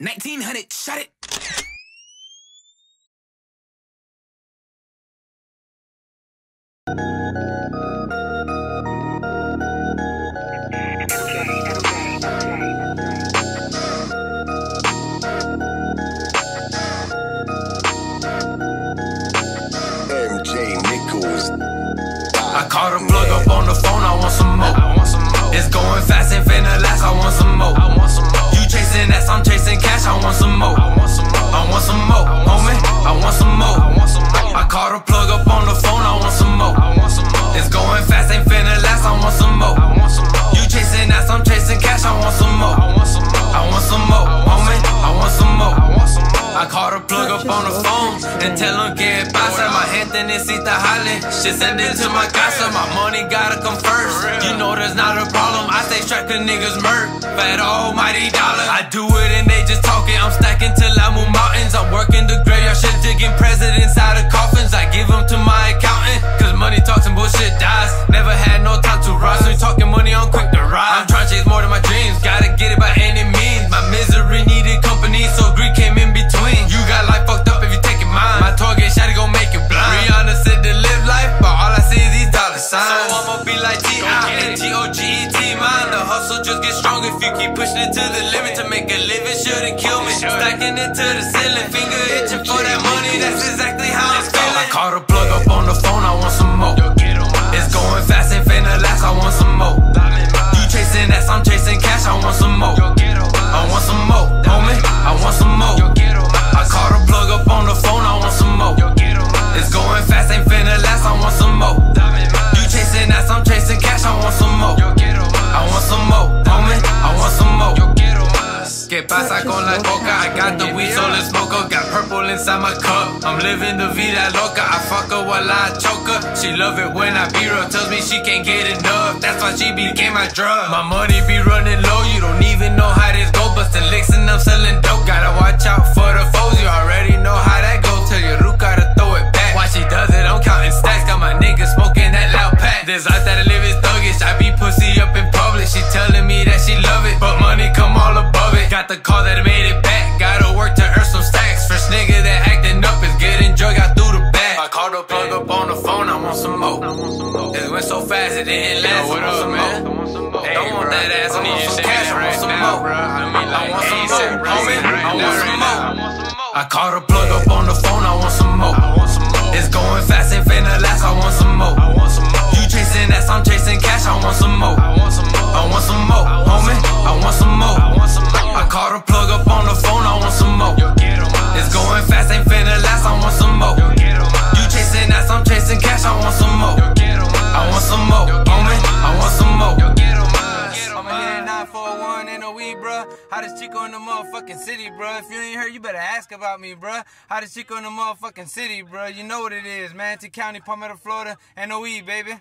1900, shut it. MJ Nichols. I called a plug up on the phone, I want up on the phone and tell him get pasa. My gente necesita jale. Shit send it to my casa. My money gotta come first. You know there's not a problem. I stay to niggas murk. Fat almighty dollar. I do it and they just talking. I'm stacking till I move mountains. I'm working the graveyard just get strong if you keep pushing it to the limit. To make a living shouldn't kill me. Stacking it to the ceiling, finger itching for that money. That's exactly how I'm feeling. Got the weed, so let's smoke her. Got purple inside my cup. I'm living the vida loca. I fuck her while I choke her. She love it when I be real. Tells me she can't get enough. That's why she became my drug. My money be running low. You don't even know how this That acting up is getting drug out through the back. I called the plug up on the phone. I want some more. It went so fast it didn't last. what I want up, some man? more. Hey, Don't want that ass. I need want you some cash. I want some now, more. bro. I mean, like, I want some more, homie. I want some more. I called a plug up on the phone. I want some more. It's going fast and finna last. I want some more. 941 in a weed, bruh. Hottest chico in the motherfucking city, bruh. If you ain't heard, you better ask about me, bruh. Hottest chico in the motherfucking city, bruh. You know what it is, man. T County, Palmetto, Florida, and OE, baby.